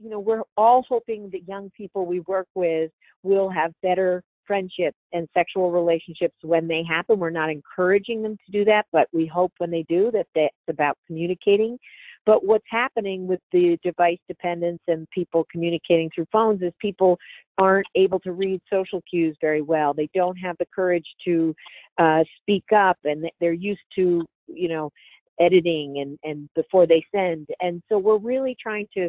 you know, we're all hoping that young people we work with will have better friendships and sexual relationships when they happen. We're not encouraging them to do that, but we hope when they do that that's about communicating. But what's happening with the device dependence and people communicating through phones is people aren't able to read social cues very well. They don't have the courage to uh, speak up, and they're used to, you know, editing and and before they send. And so we're really trying to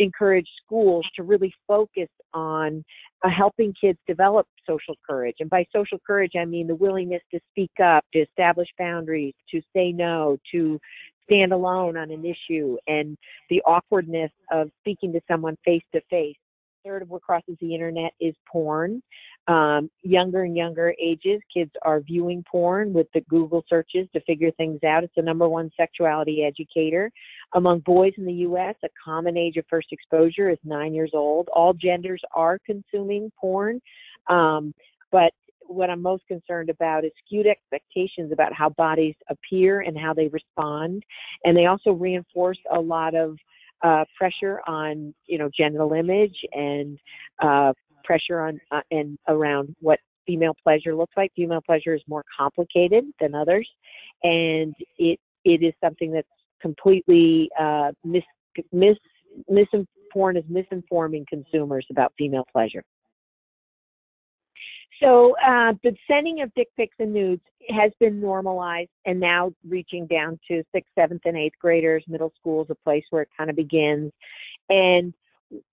encourage schools to really focus on uh, helping kids develop social courage. And by social courage, I mean the willingness to speak up, to establish boundaries, to say no, to stand alone on an issue, and the awkwardness of speaking to someone face to face. Third of what crosses the internet is porn. Um, younger and younger ages, kids are viewing porn with the Google searches to figure things out. It's the number one sexuality educator. Among boys in the U.S., a common age of first exposure is nine years old. All genders are consuming porn, um, but what I'm most concerned about is skewed expectations about how bodies appear and how they respond, and they also reinforce a lot of uh, pressure on you know genital image and uh, pressure on uh, and around what female pleasure looks like. Female pleasure is more complicated than others, and it it is something that's completely uh, mis mis porn is misinforming consumers about female pleasure. So uh, the sending of dick pics and nudes has been normalized and now reaching down to sixth, seventh, and eighth graders. Middle school is a place where it kind of begins. And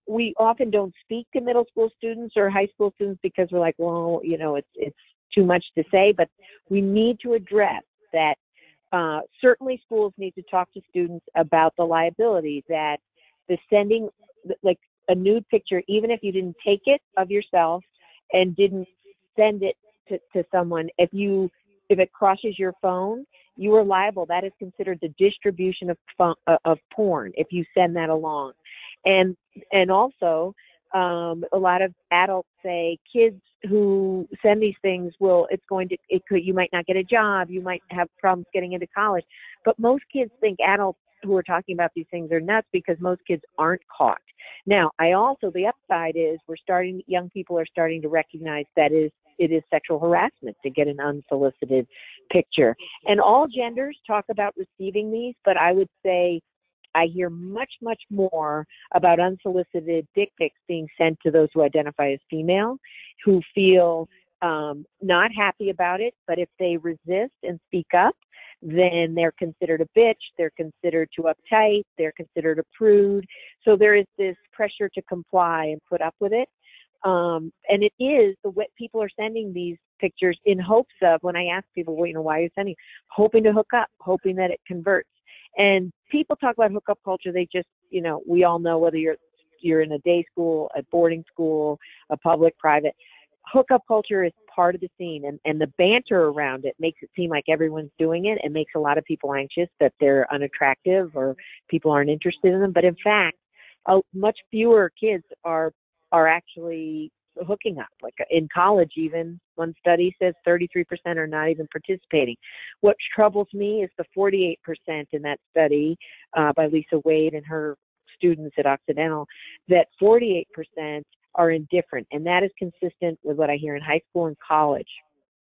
we often don't speak to middle school students or high school students because we're like, well, you know, it's it's too much to say. But we need to address that. Uh, certainly, schools need to talk to students about the liability that the sending, like a nude picture, even if you didn't take it of yourself and didn't send it to, to someone, if you if it crosses your phone, you are liable. That is considered the distribution of uh, of porn if you send that along, and and also um, a lot of adults say kids who send these things will it's going to it could you might not get a job you might have problems getting into college but most kids think adults who are talking about these things are nuts because most kids aren't caught now i also the upside is we're starting young people are starting to recognize that is it is sexual harassment to get an unsolicited picture. And all genders talk about receiving these, but I would say I hear much, much more about unsolicited dick pics being sent to those who identify as female, who feel um, not happy about it, but if they resist and speak up, then they're considered a bitch, they're considered too uptight, they're considered a prude. So there is this pressure to comply and put up with it. Um, and it is the way people are sending these pictures in hopes of when I ask people, well, you know, why are you sending? Hoping to hook up, hoping that it converts. And people talk about hookup culture. They just, you know, we all know whether you're you're in a day school, a boarding school, a public, private. Hookup culture is part of the scene, and and the banter around it makes it seem like everyone's doing it. It makes a lot of people anxious that they're unattractive or people aren't interested in them. But in fact, uh, much fewer kids are are actually hooking up. Like in college, even one study says 33% are not even participating. What troubles me is the 48% in that study uh, by Lisa Wade and her students at Occidental that 48% are indifferent, and that is consistent with what I hear in high school and college.